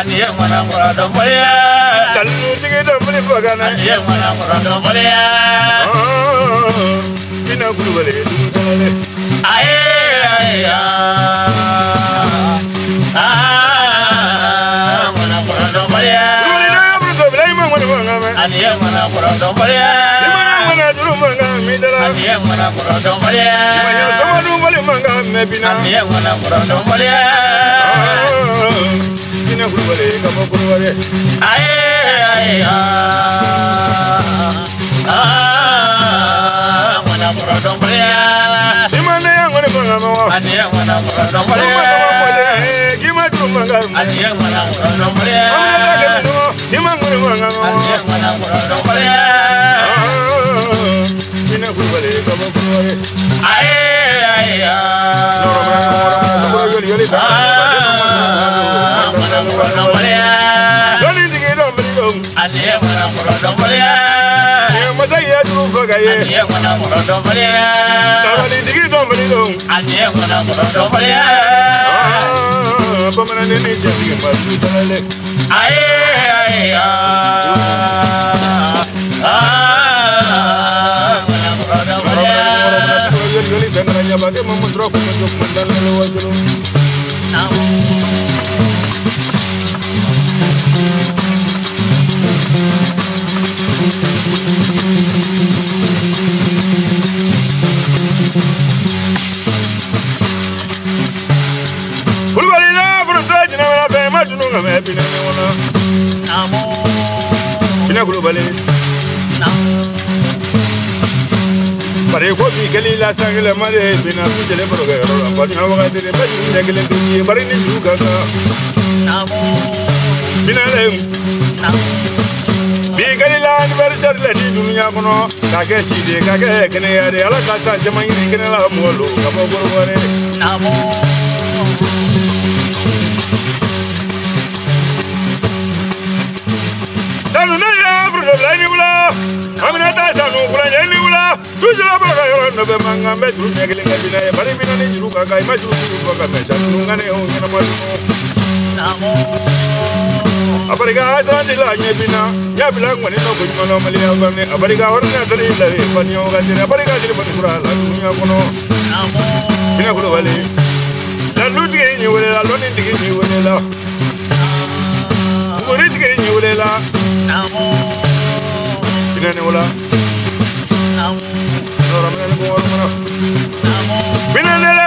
aniye mana murado baliya kallu tigi dambali fagana aniye mana murado baliya oh, ina kulubali dugutale aye ah. ah, mana murado baliya aniye mana murado baliya Aniye mana kura dombaliya. Manya sama dombali manga mebina. Aniye mana kura dombaliya. Ya ŋɔni manga mɛ wa. Aniye mwana kura Kuma dɔnbaliya. kama mɔle kima duru manga mɛ. Aniye mwana kura dɔnbaliya. Amina ta kɛ minnu ima ŋɔni mana murodo bolya mata ya duru ko gaye anye mana murodo bolya tawali digi do mali do anye mana murodo bolya ko mana ne ni jasi aye aye ah ah mana murodo bolya yoni tendra ya bage mamudro ko ko mandala lo wajro Thank you. Bina wala. Namo Bina kulubali. namo. Pare ko bi kali la sangale mare bina su jele baro ga ro ba na wa de ba ni ne gele ni bari ni ju ga ga. Namo Bina le kali la di ka ke si de ka ke kene ya de ala ka sa jama ni kene la mo lo ka bo goro ware. Namo Sanu na ya furu do la ni wula. Amina ta sanu ni wula. Su jele baro ga ro no be manga me du ne gele ga bina ya bari bina ni ju ga ga ma ju ju ga me sa nu ngane o ngana ma du. namo. Abariga adrandi la nyebina nyabila ngwani no ko nyono mali abamne abariga warna dari la e panyo ga dire abariga dire pati kura la dunya kono bina ko wale. La ludi ni wale la loni digi ni wale la. Ngori digi ni wale la bina ko wala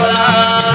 Bye.